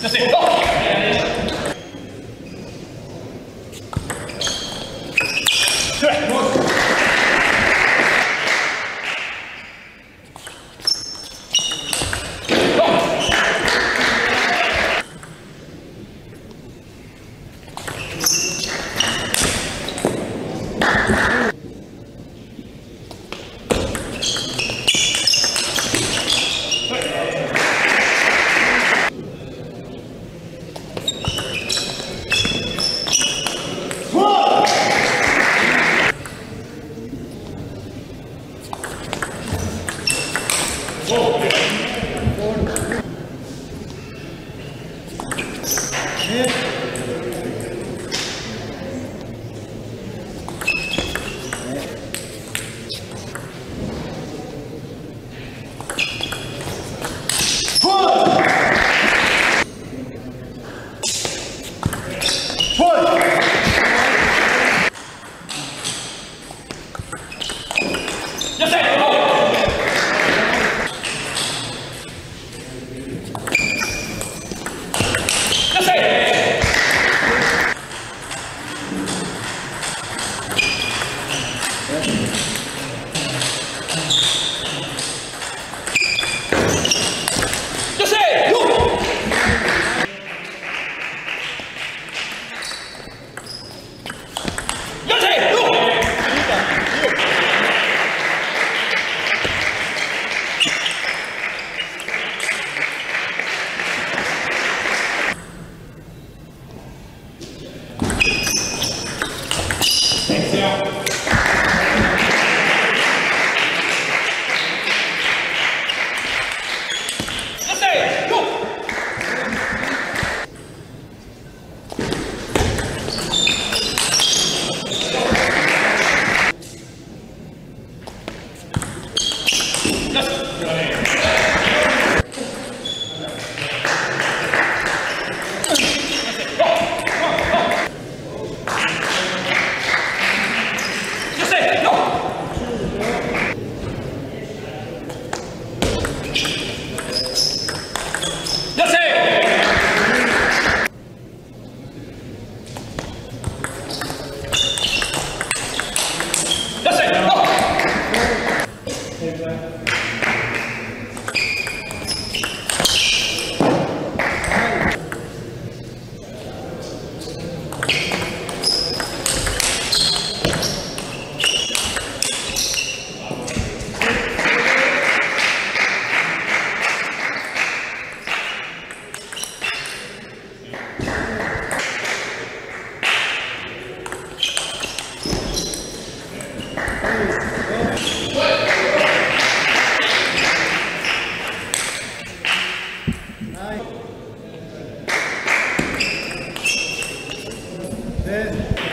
você say! Four. よし、Nice. Good.